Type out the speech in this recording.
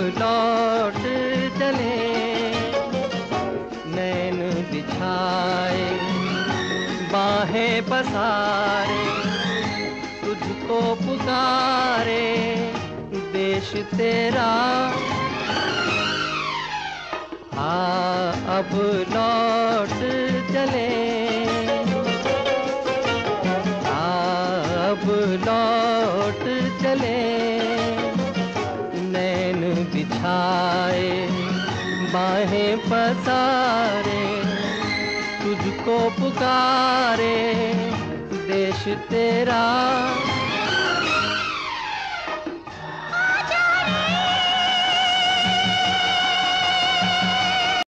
लौट चले। नैन बिछाए, बाहें पसारे, तुझको पुकारे, देश तेरा। आ, अब लौट चले। आ, अब लौट चले। बिछाए बाहें पसारे तुझको पुकारे देश तेरा